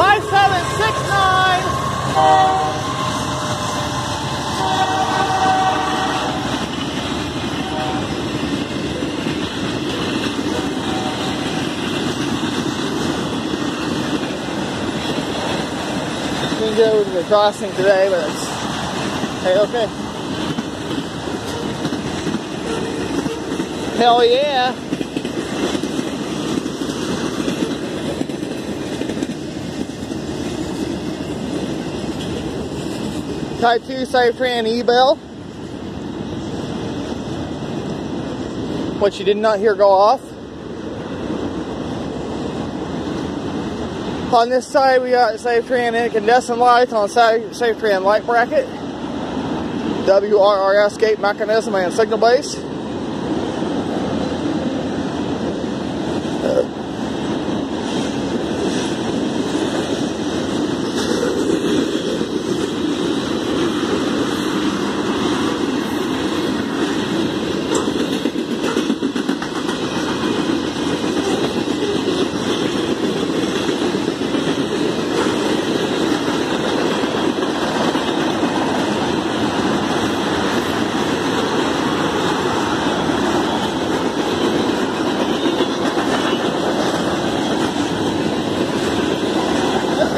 5769. Didn't get over to the crossing today, but it's hey okay. Hell yeah. Type 2 Safetran E-Bell. What you did not hear go off. On this side, we got Safetran incandescent lights on Safetran light bracket, WRRS gate mechanism, and signal base.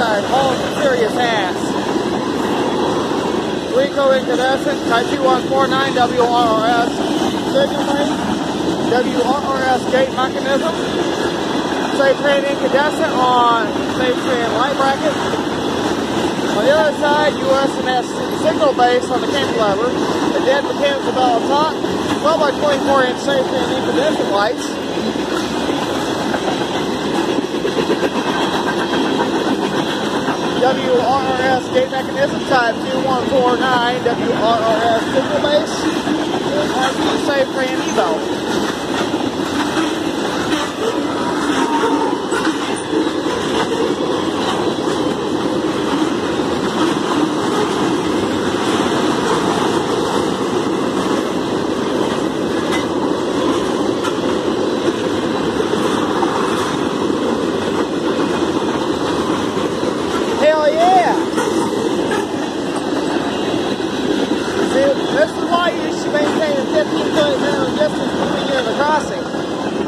Guy's hauling serious ass. Rico incandescent, type 2149 WRRS signal lane, WRRS gate mechanism, Safetran incandescent on Safetran light bracket. On the other side, US&S signal base on the cantilever, a dead mechanical bell on top, 12 by 24 inch Safetran incandescent lights. WRRS gate mechanism type 2149 WRRS signal base and RP Safetran Evo. Hell yeah! See, this is why you should maintain a 15 foot minimum distance between you and the crossing.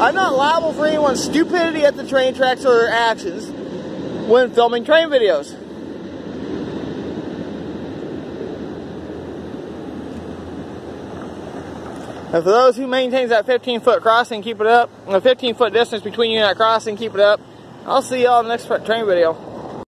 I'm not liable for anyone's stupidity at the train tracks or their actions when filming train videos. And for those who maintains that 15 foot crossing, keep it up. The 15 foot distance between you and that crossing, keep it up. I'll see y'all in the next train video.